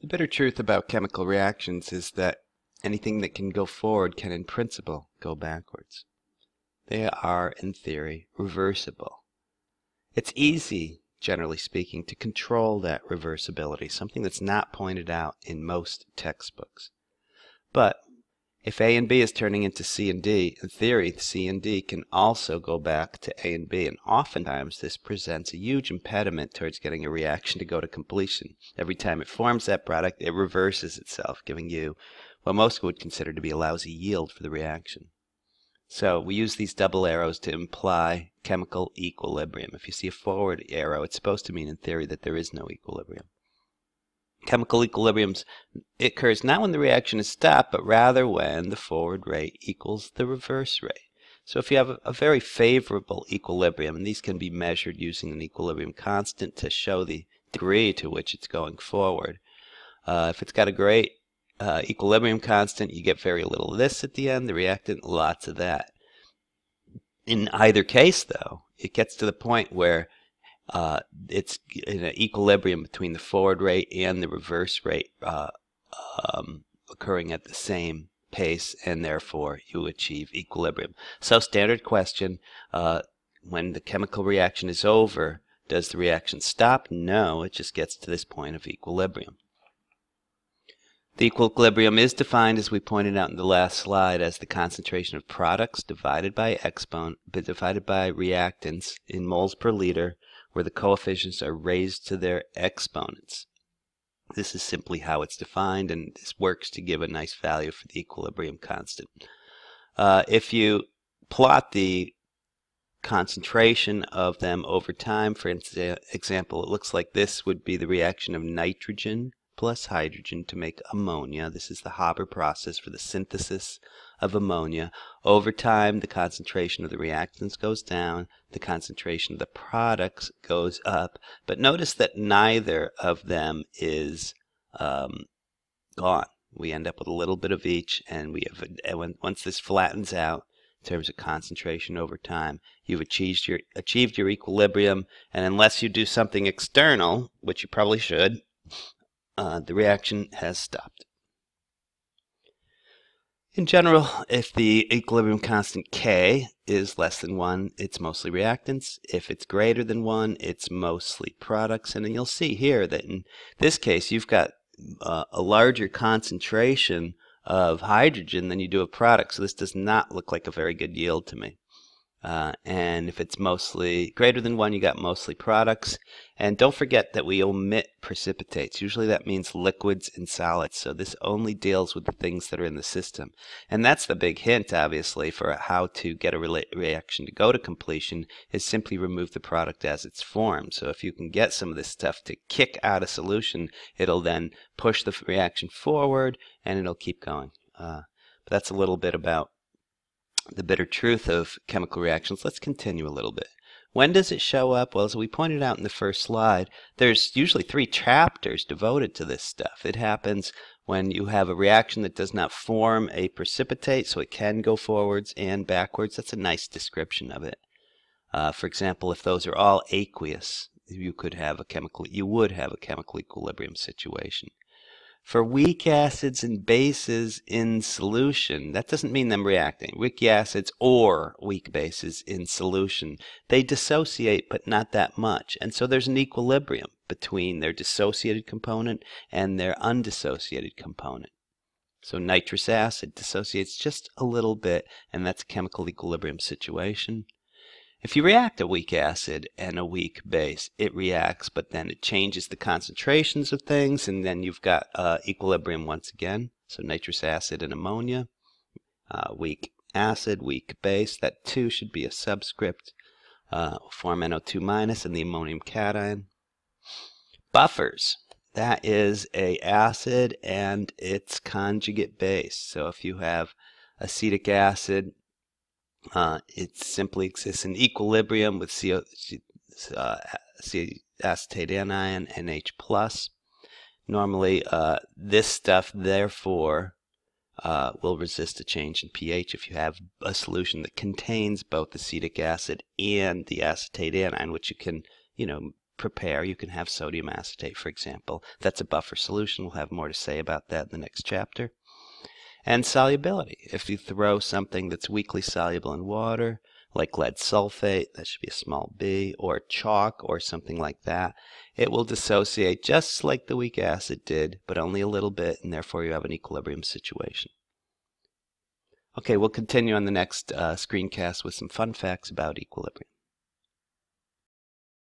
The bitter truth about chemical reactions is that anything that can go forward can in principle go backwards. They are, in theory, reversible. It's easy, generally speaking, to control that reversibility, something that's not pointed out in most textbooks. But if A and B is turning into C and D, in theory, C and D can also go back to A and B, and oftentimes this presents a huge impediment towards getting a reaction to go to completion. Every time it forms that product, it reverses itself, giving you what most would consider to be a lousy yield for the reaction. So we use these double arrows to imply chemical equilibrium. If you see a forward arrow, it's supposed to mean in theory that there is no equilibrium chemical equilibriums occurs not when the reaction is stopped, but rather when the forward rate equals the reverse rate. So if you have a, a, very favorable equilibrium, and these can be measured using an equilibrium constant to show the degree to which it's going forward. Uh, if it's got a great uh, equilibrium constant, you get very little of this at the end, the reactant, lots of that. In either case, though, it gets to the point where uh, it's in an equilibrium between the forward rate and the reverse rate uh, um, occurring at the same pace, and therefore you achieve equilibrium. So, standard question uh, when the chemical reaction is over, does the reaction stop? No, it just gets to this point of equilibrium. The equilibrium is defined, as we pointed out in the last slide, as the concentration of products divided by exponent, divided by reactants in moles per liter where the coefficients are raised to their exponents. This is simply how it's defined, and this works to give a nice value for the equilibrium constant. Uh, if you plot the concentration of them over time, for example, it looks like this would be the reaction of nitrogen plus hydrogen to make ammonia. This is the Haber process for the synthesis of ammonia. Over time, the concentration of the reactants goes down, the concentration of the products goes up. But notice that neither of them is um, gone. We end up with a little bit of each, and we have and once this flattens out in terms of concentration over time, you've achieved your achieved your equilibrium. And unless you do something external, which you probably should, uh, the reaction has stopped. In general, if the equilibrium constant K is less than 1, it's mostly reactants. If it's greater than 1, it's mostly products. And you'll see here that in this case, you've got uh, a larger concentration of hydrogen than you do of products. So this does not look like a very good yield to me. Uh, and if it's mostly greater than one, you got mostly products. And don't forget that we omit precipitates. Usually that means liquids and solids. So this only deals with the things that are in the system. And that's the big hint, obviously, for how to get a re reaction to go to completion is simply remove the product as it's formed. So if you can get some of this stuff to kick out a solution, it'll then push the reaction forward and it'll keep going. Uh, but that's a little bit about the bitter truth of chemical reactions, let's continue a little bit. When does it show up? Well, as we pointed out in the first slide, there's usually three chapters devoted to this stuff. It happens when you have a reaction that does not form a precipitate, so it can go forwards and backwards. That's a nice description of it. Uh, for example, if those are all aqueous, you could have a chemical, you would have a chemical equilibrium situation for weak acids and bases in solution. That doesn't mean them reacting. Weak acids or weak bases in solution. They dissociate, but not that much. And so there's an equilibrium between their dissociated component and their undissociated component. So nitrous acid dissociates just a little bit, and that's a chemical equilibrium situation. If you react a weak acid and a weak base, it reacts, but then it changes the concentrations of things, and then you've got uh, equilibrium once again. So nitrous acid and ammonia, uh, weak acid, weak base. That 2 should be a subscript. Uh, form NO2 minus and the ammonium cation. Buffers. That is a acid and its conjugate base. So if you have acetic acid uh, it simply exists in equilibrium with CO, uh, acetate anion, NH+. plus. Normally, uh, this stuff, therefore, uh, will resist a change in pH if you have a solution that contains both acetic acid and the acetate anion, which you can, you know, prepare. You can have sodium acetate, for example. That's a buffer solution. We'll have more to say about that in the next chapter. And solubility. If you throw something that's weakly soluble in water, like lead sulfate, that should be a small b, or chalk or something like that, it will dissociate just like the weak acid did, but only a little bit, and therefore you have an equilibrium situation. Okay, we'll continue on the next uh, screencast with some fun facts about equilibrium.